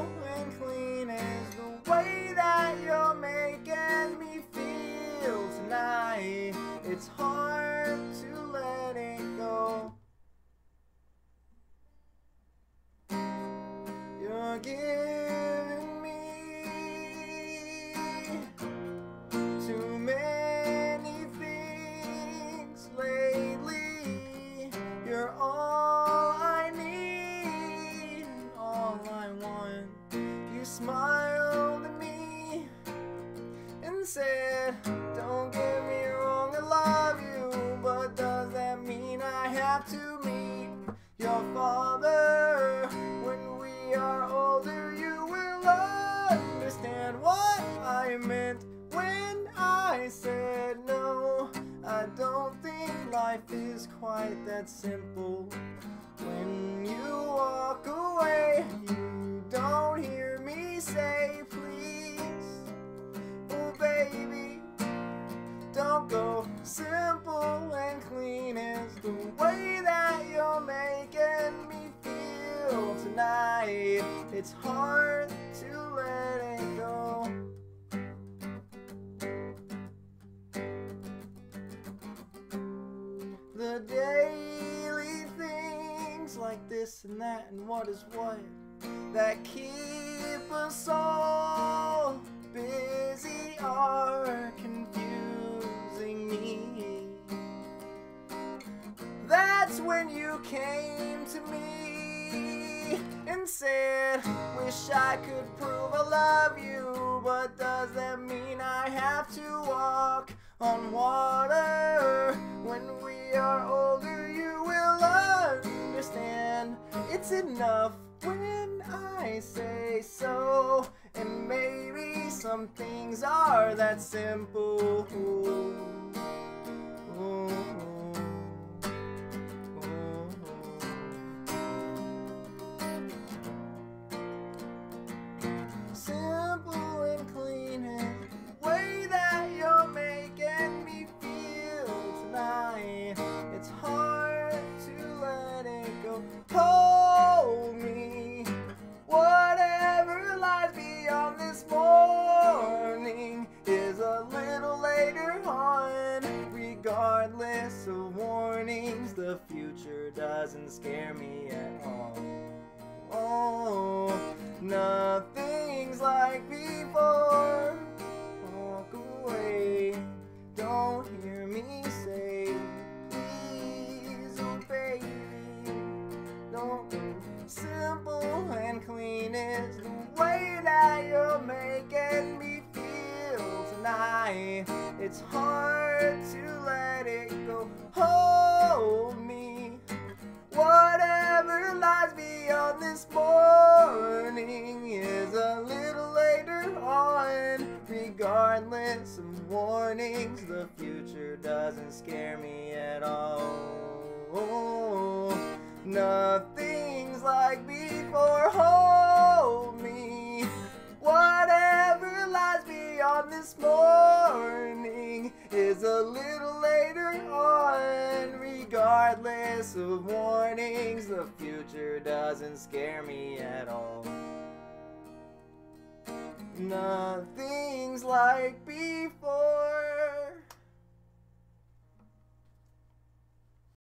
and clean is the way that you're making me feel tonight. It's hard to let it go. You're giving said, Don't get me wrong, I love you, but does that mean I have to meet your father? When we are older, you will understand what I meant when I said no. I don't think life is quite that simple. When you walk away, you don't hear me say, please. Simple and clean is the way that you're making me feel tonight. It's hard to let it go. The daily things like this and that and what is what that keep us all busy when you came to me and said, Wish I could prove I love you, but does that mean I have to walk on water? When we are older, you will understand. It's enough when I say so, and maybe some things are that simple. Regardless of warnings, the future doesn't scare me at all. Oh, nothing's like before. Walk away. Don't hear me say, please, oh baby. Don't. Simple and clean is the way that you're making me feel tonight. It's hard warnings, the future doesn't scare me at all. Nothing's like before. Hold me. Whatever lies beyond this morning is a little later on. Regardless of warnings, the future doesn't scare me at all. Nothing's like before.